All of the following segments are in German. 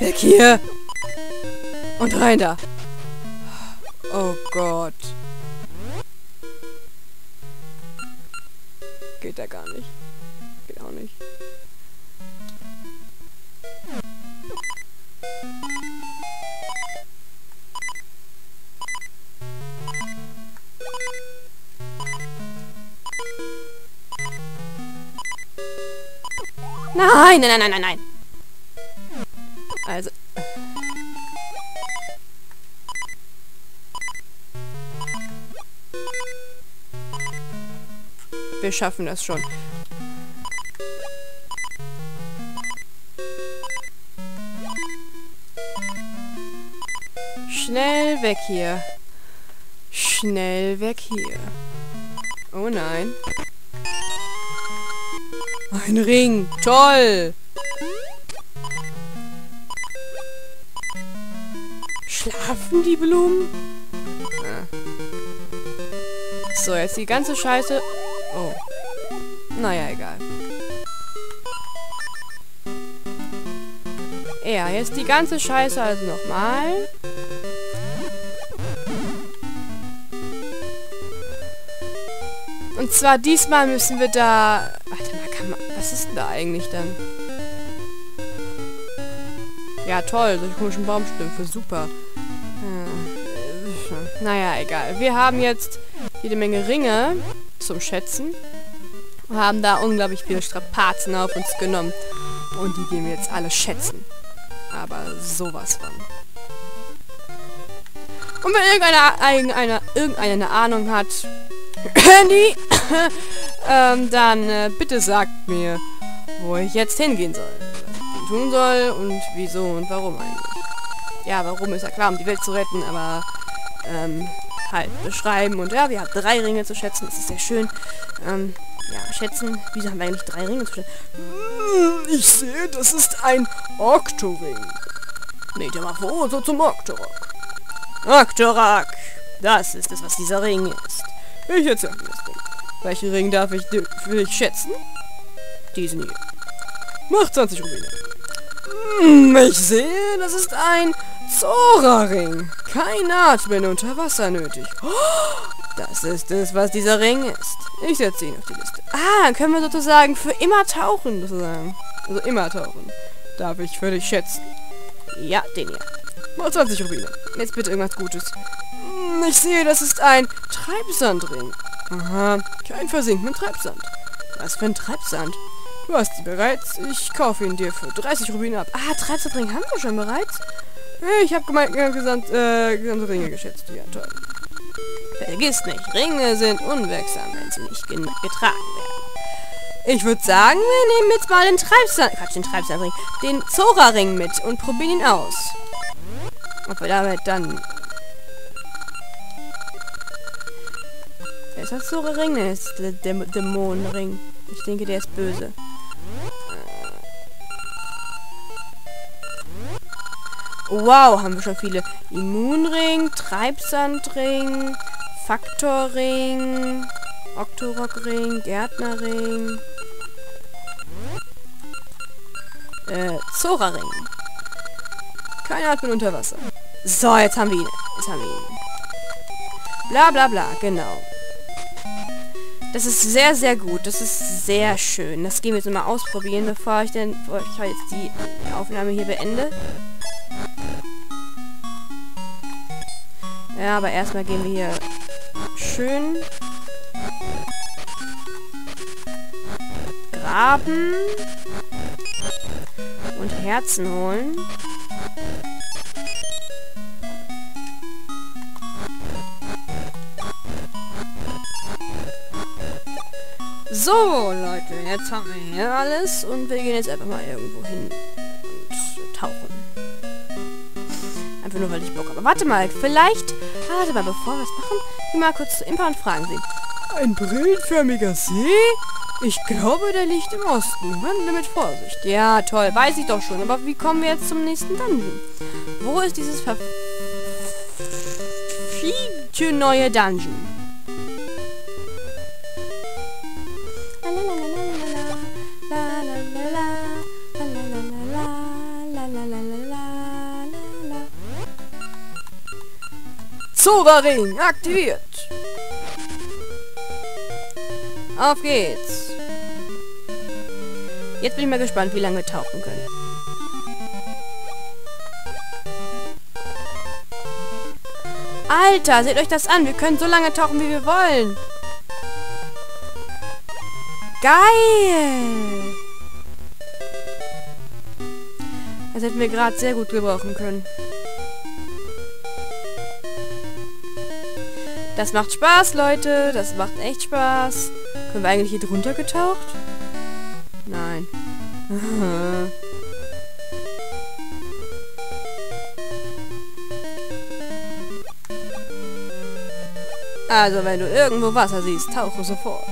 Weg hier! Und rein da! Oh Gott. Geht da gar nicht. Geht auch nicht. Nein, nein, nein, nein, nein. Also. Wir schaffen das schon. Schnell weg hier. Schnell weg hier. Oh nein. Ein Ring. Toll. Schlafen die Blumen? So, jetzt die ganze Scheiße. Oh. Naja, egal. Ja, jetzt die ganze Scheiße also nochmal. Und zwar diesmal müssen wir da... Warte mal, kann man... Was ist denn da eigentlich dann? Ja, toll. Solche komischen Baumstümpfe. Super. Hm. Naja, egal. Wir haben jetzt jede Menge Ringe zum Schätzen. Wir haben da unglaublich viele Strapazen auf uns genommen. Und die gehen wir jetzt alle schätzen. Aber sowas von. Und wenn irgendeiner, irgendeiner, irgendeiner eine Ahnung hat, Handy, ähm, dann äh, bitte sagt mir, wo ich jetzt hingehen soll. Was ich tun soll und wieso und warum eigentlich. Ja, warum ist ja klar, um die Welt zu retten, aber ähm, halt beschreiben. Und ja, wir haben drei Ringe zu schätzen, das ist sehr schön. Ähm, ja, schätzen. Wieso haben wir eigentlich drei Ringe zu schätzen? Hm, ich sehe, das ist ein Oktoring. Metamorphose zum Oktorok. Oktorak. Das ist es, was dieser Ring ist. Ich erzähle dir das Ding. Welchen Ring darf ich für dich schätzen? Diesen hier. Mach 20 Rubine. Hm, ich sehe, das ist ein Zora-Ring. Kein Atmen unter Wasser nötig. Das ist es, was dieser Ring ist. Ich setze ihn auf die Liste. Ah, können wir sozusagen für immer tauchen, sozusagen. Also immer tauchen. Darf ich für dich schätzen? Ja, den hier. Mal 20 Rubine. Jetzt bitte irgendwas Gutes. Hm, ich sehe, das ist ein Treibsandring. Aha, kein versinkenden Treibsand. Was für ein Treibsand? Du hast sie bereits. Ich kaufe ihn dir für 30 Rubine ab. Ah, Treibsandring haben wir schon bereits? Ich habe gemeint, äh, gesamt, äh, gesamte Ringe geschätzt. Ja, toll. Vergiss nicht, Ringe sind unwirksam, wenn sie nicht getragen werden. Ich würde sagen, wir nehmen jetzt mal den Treibsand... Quatsch, den Treibsandring. Den Zora-Ring mit und probieren ihn aus. Ob wir damit dann... Ist das Zora-Ring? Ne, ist der Dämonenring. Ich denke, der ist böse. Wow, haben wir schon viele. Immunring, Treibsandring, Faktorring, Octorok-Ring, Gärtnerring, äh, Zora-Ring. Keine Atmen unter Wasser. So, jetzt haben wir ihn. Jetzt haben wir ihn. Bla bla bla, genau. Das ist sehr, sehr gut. Das ist sehr schön. Das gehen wir jetzt mal ausprobieren, bevor ich denn bevor ich jetzt die Aufnahme hier beende. Ja, aber erstmal gehen wir hier schön graben und Herzen holen. So, Leute, jetzt haben wir hier alles und wir gehen jetzt einfach mal irgendwo hin und tauchen. Einfach nur, weil ich Bock habe. Warte mal, vielleicht... Ah, warte mal, bevor wir es machen, geh mal kurz zu Impa und fragen sie. Ein brillenförmiger See? Ich glaube, der liegt im Osten. Handle mit Vorsicht. Ja, toll. Weiß ich doch schon. Aber wie kommen wir jetzt zum nächsten Dungeon? Wo ist dieses verfiete neue Dungeon? Zora-Ring aktiviert. Auf geht's. Jetzt bin ich mal gespannt, wie lange wir tauchen können. Alter, seht euch das an. Wir können so lange tauchen, wie wir wollen. Geil! Das hätten wir gerade sehr gut gebrauchen können. Das macht Spaß, Leute. Das macht echt Spaß. Können wir eigentlich hier drunter getaucht? Nein. also, wenn du irgendwo Wasser siehst, tauche sofort.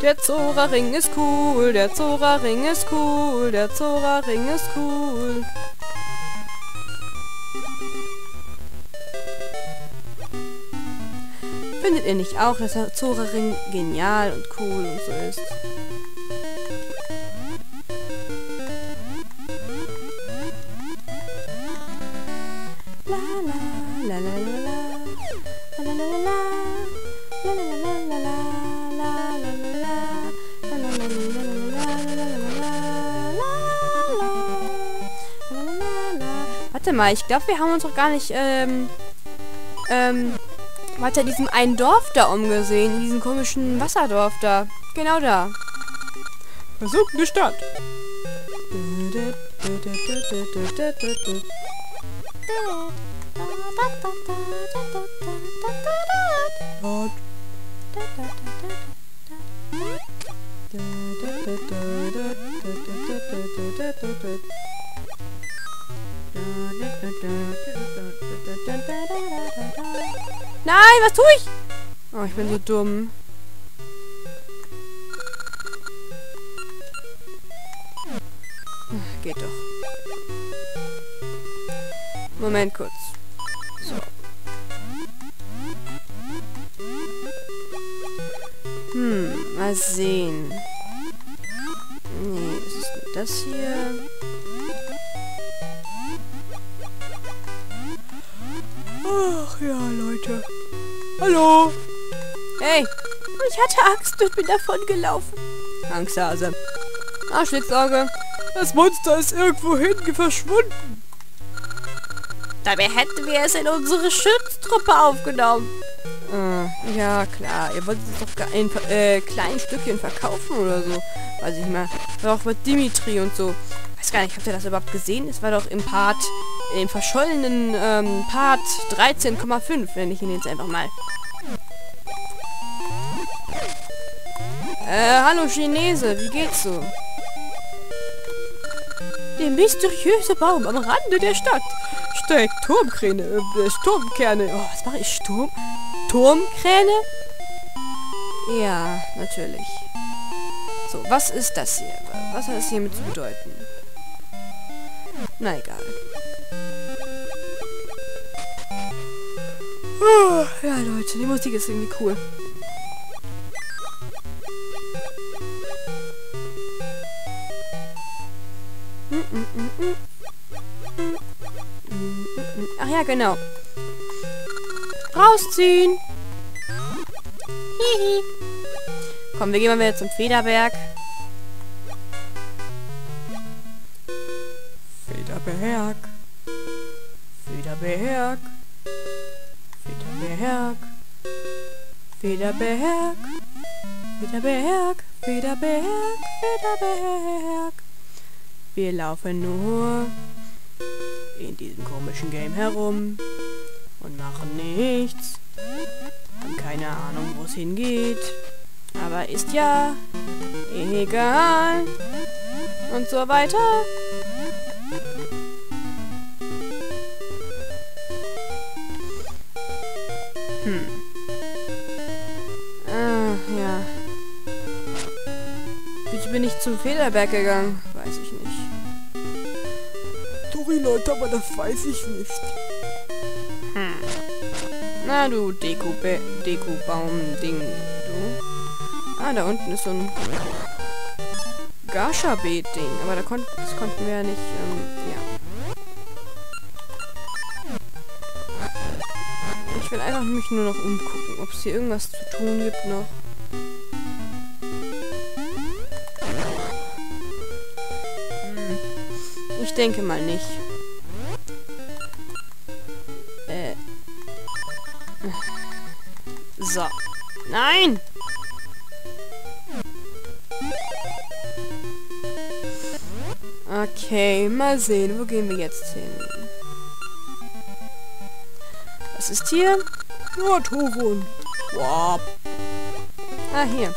Der Zora-Ring ist cool, der Zora-Ring ist cool, der Zora-Ring ist cool. ihr nicht auch, dass der Zora-Ring genial und cool und so ist? Warte mal, ich glaube, wir haben uns doch gar nicht, ähm, ähm, man hat ja diesen einen Dorf da umgesehen. Diesen komischen Wasserdorf da. Genau da. Versucht eine Stadt. Stadt. Nein, was tue ich? Oh, ich bin so dumm. Geht doch. Moment kurz. So. Hm, mal sehen. Nee, ist nur das hier. Ach ja. Hallo. Hey, ich hatte Angst und bin davon gelaufen. Angsthase. Ah, Schlitzauge. Das Monster ist irgendwo hinten verschwunden. Dabei hätten wir es in unsere Schütztruppe aufgenommen. Äh, ja, klar. Ihr wollt es doch in äh, kleinen Stückchen verkaufen oder so. Weiß ich mal. War auch mit Dimitri und so. Weiß gar nicht, habt ihr das überhaupt gesehen? Es war doch im Part, im verschollenen ähm, Part 13,5, nenne ich ihn jetzt einfach mal. Äh, hallo Chinese, wie geht's so? Der mysteriöse Baum am Rande der Stadt steckt Turmkräne, äh, Sturmkerne. Oh, was mache ich? Sturm? Turmkräne? Ja, natürlich. So, was ist das hier? Was hat es hiermit zu bedeuten? Na egal. Oh, ja, Leute, die Musik ist irgendwie cool. Ach ja, genau. Rausziehen. Hihi. Komm, wir gehen mal wieder zum Federberg. Federberg. Federberg. Federberg. Federberg. Wir laufen nur in diesem komischen Game herum und machen nichts. Haben keine Ahnung, wo es hingeht. Aber ist ja egal. Und so weiter. Hm. Ah, ja. Wieso bin ich zum Federberg gegangen? Sorry, Leute, aber das weiß ich nicht. Hm. Na du Deko-Baum-Ding, du. Ah, da unten ist so ein Gasha-Beet-Ding. Aber da kon das konnten wir ja nicht, ähm, ja. Ich will einfach mich nur noch umgucken, ob es hier irgendwas zu tun gibt noch. Ich denke mal nicht. Äh. So. Nein! Okay, mal sehen. Wo gehen wir jetzt hin? Was ist hier? Nordhorn. Wow. Ah, hier.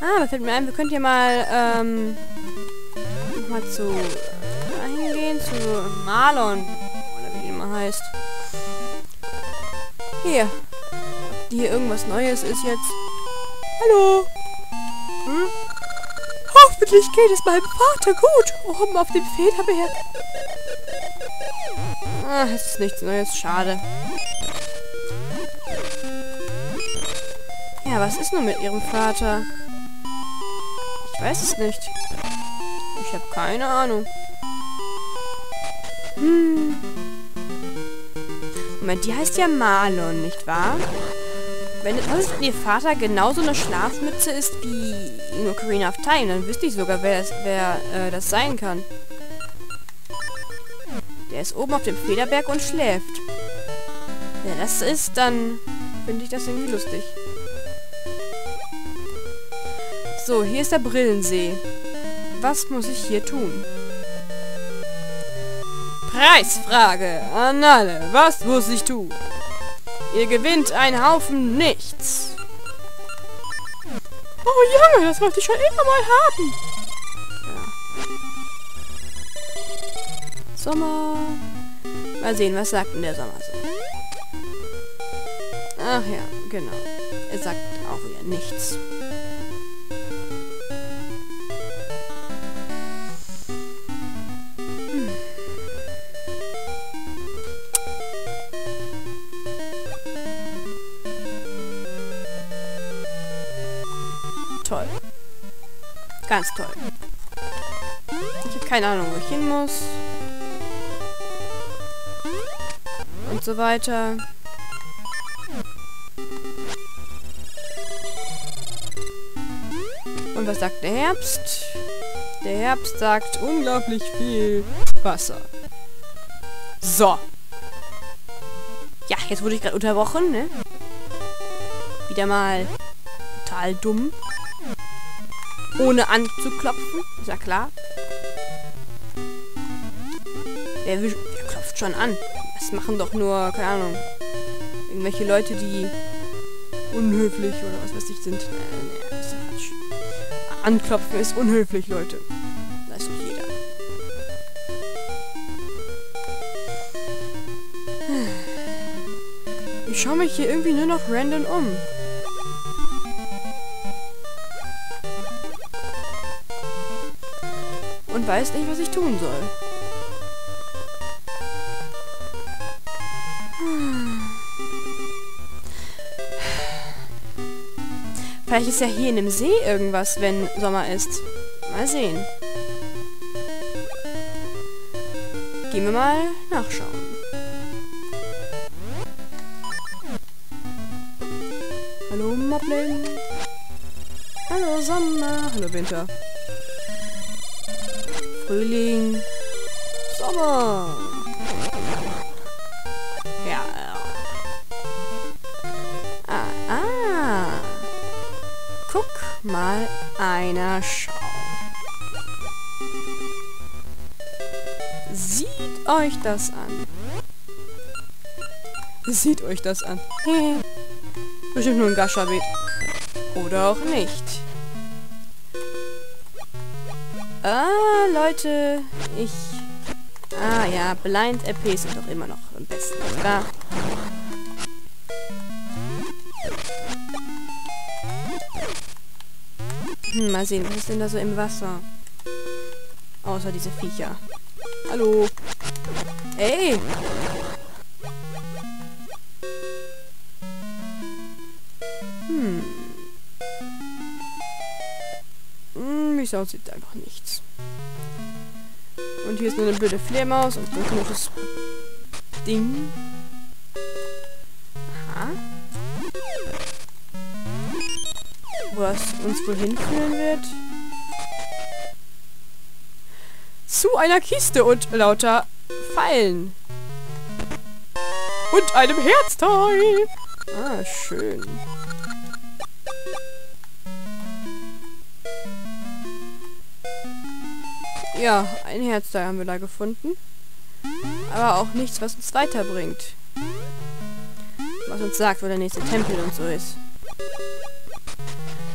Ah, da fällt mir ein, wir könnten ja mal, ähm, mal zu, dahin gehen, zu Marlon, oder wie immer heißt. Hier. Ob hier irgendwas Neues ist jetzt. Hallo. Hm? Hoffentlich geht es meinem Vater gut. Oben auf dem Federberg. Ah, es ist nichts Neues. Schade. Ja, was ist nun mit ihrem Vater? Ich weiß es nicht. Ich habe keine Ahnung. Hm. Moment, die heißt ja Marlon, nicht wahr? Wenn, wenn ihr Vater genauso eine Schlafmütze ist wie in Ocarina of Time, dann wüsste ich sogar, wer, das, wer äh, das sein kann. Ist oben auf dem Federberg und schläft. Wenn das ist, dann finde ich das irgendwie lustig. So, hier ist der Brillensee. Was muss ich hier tun? Preisfrage an alle. Was muss ich tun? Ihr gewinnt einen Haufen nichts. Oh Junge, das wollte ich schon immer mal haben. Sommer. Mal sehen, was sagt denn der Sommer so? Ach ja, genau. Er sagt auch wieder nichts. Toll. Ganz toll. Ich habe keine Ahnung, wo ich hin muss. Und so weiter. Und was sagt der Herbst? Der Herbst sagt unglaublich viel Wasser. So. Ja, jetzt wurde ich gerade unterbrochen, ne? Wieder mal total dumm. Ohne anzuklopfen, ist ja klar. Wer, will, klopft schon an? Machen doch nur, keine Ahnung, irgendwelche Leute, die unhöflich oder was weiß ich sind. Ist Quatsch. Anklopfen ist unhöflich, Leute. Weiß doch jeder. Ich schaue mich hier irgendwie nur noch random um. Und weiß nicht, was ich tun soll. Vielleicht ist ja hier in dem See irgendwas, wenn Sommer ist. Mal sehen. Gehen wir mal nachschauen. Hallo Moblin. Hallo Sommer. Hallo Winter. Frühling. Sommer. Mal einer schau. Sieht euch das an. Sieht euch das an. Bestimmt nur ein Gascha-Beet. Oder auch nicht. Ah, Leute, ich Ah ja, Blind RPs sind doch immer noch am besten, klar. Hm, mal sehen, was ist denn da so im Wasser? Außer diese Viecher. Hallo. Ey! Hm. Hm, es aussieht, einfach nichts. Und hier ist nur eine blöde Fledermaus und ein komisches Ding. Wo es uns wohl hinführen wird? Zu einer Kiste und lauter Pfeilen. Und einem Herzteil. Ah, schön. Ja, ein Herzteil haben wir da gefunden. Aber auch nichts, was uns weiterbringt. Was uns sagt, wo der nächste Tempel und so ist.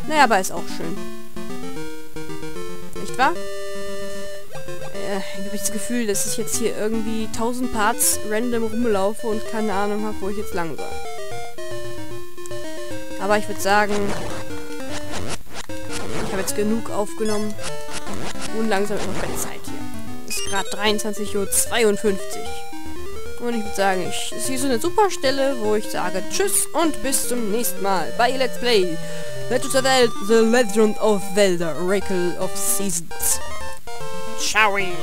Naja, aber ist auch schön. Nicht wahr? Äh, ich habe das Gefühl, dass ich jetzt hier irgendwie tausend Parts random rumlaufe und keine Ahnung habe, wo ich jetzt lang soll. Aber ich würde sagen, ich habe jetzt genug aufgenommen. Und langsam ist auch Bettzeit hier. Ist gerade 23.52 Uhr. Und ich würde sagen, ich, ist hier so eine super Stelle, wo ich sage Tschüss und bis zum nächsten Mal bei Let's Play Let us tell the legend of Zelda, Oracle of Seasons. Shall we?